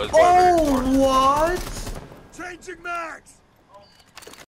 Oh, Oh, what? Changing max.